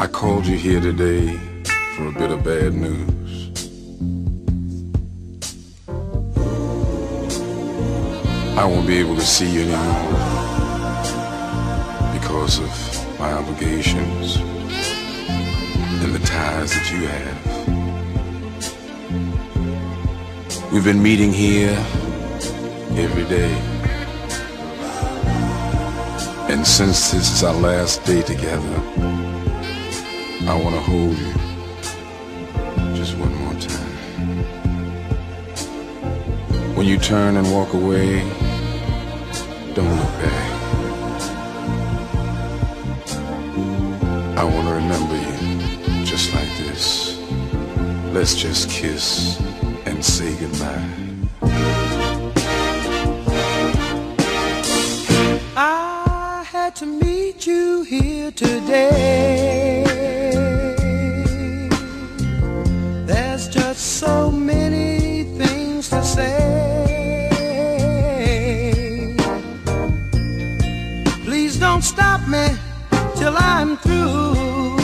I called you here today for a bit of bad news. I won't be able to see you anymore because of my obligations and the ties that you have. We've been meeting here every day. And since this is our last day together, I want to hold you just one more time. When you turn and walk away, don't look back. I want to remember you just like this. Let's just kiss and say goodbye. I had to meet you here today. Just so many things to say. Please don't stop me till I'm through.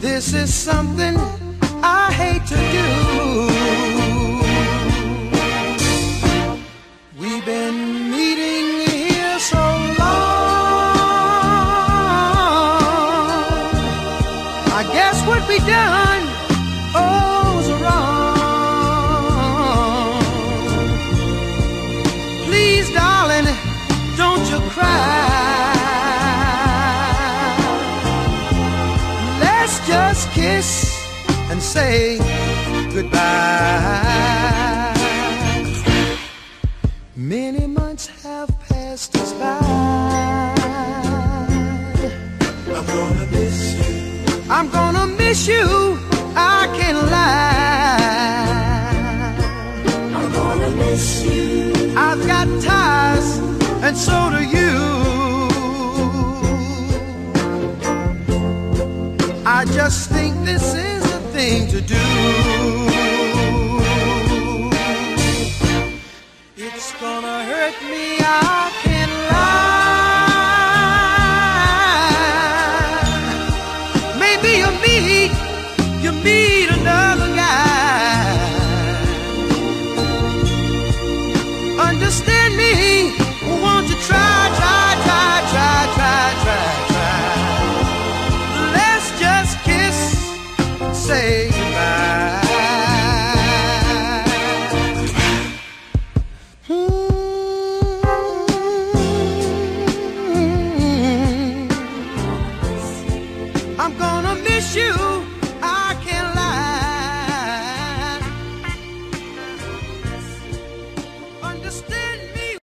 This is something I hate to do. What we done oh was wrong. Please, darling, don't you cry. Let's just kiss and say goodbye. Many months have passed us by. I'm gonna miss you. I'm gonna miss you. I can't lie. I'm gonna miss you. I've got ties, and so do you. I just think this is the thing to do. It's gonna hurt me, I.